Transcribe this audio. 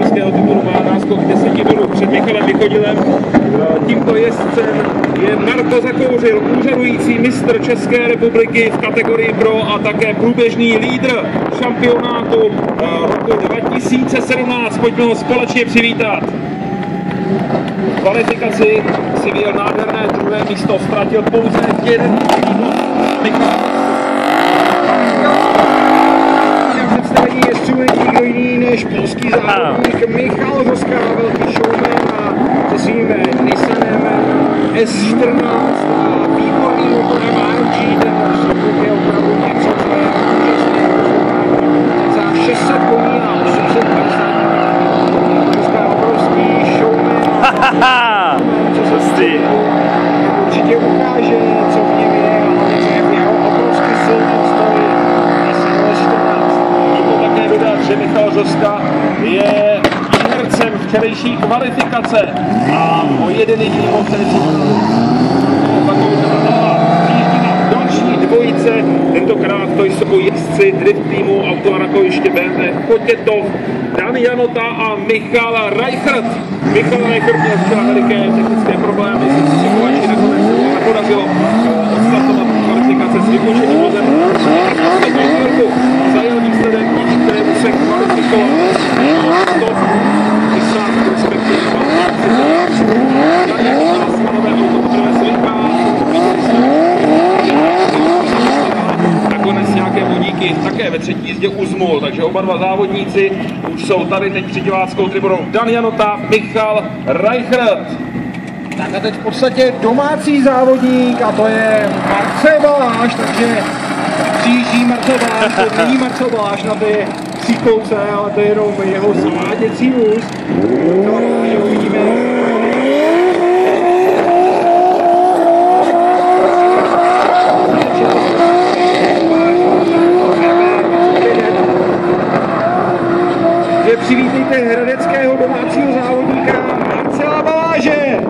mistrovského titulu má náskok 10 bodů před Michalem Vychodilem. Tímto jezdcem je Marko Zakouřil, úřadující mistr České republiky v kategorii pro a také průběžný lídr šampionátu roku 2017. Pojďme ho společně přivítat. Kvalifikaci si vyjel nádherné druhé místo, ztratil pouze jeden Michal není nikdo jiný než polský závodník Michal Hoska, velký showman a se svým Nissanem S14 a výborným motorem RG, ten je opravdu něco, co je úžasné za 600 koní a 850 Hoska obrovský showman, co se určitě ukáže, co v něm je a hlavně, co je v jeho obrovsky silném stoji Nissan S14. Nutno také dodat, že Michal Zoska je výhercem včerejší kvalifikace a o jeden jediný další dvojice, tentokrát to jsou jezdci drift týmu auto na kojiště BMW Kotětov, Dan Janota a Michal Reichert. Michal Reichert měl včera veliké technické problémy se střikovači, nakonec nepodařilo eh, odstartovat kvalifikace s vypočetým vozem. Zajel výsledek, kterému se kvalifikoval. Také ve třetí jízdě uzmul, takže oba dva závodníci už jsou tady teď před diváckou tribunou. Dan Janota, Michal Reichert. Tak a teď v podstatě domácí závodník a to je Marcel Baláš, takže přijíždí Marcel Baláš, to není Marcel Baláš na té kříkolce, ale to je jenom jeho zaváděcí vůz. No, že uvidíme. Že přivítejte hradeckého domácího závodníka Marcela Baláže.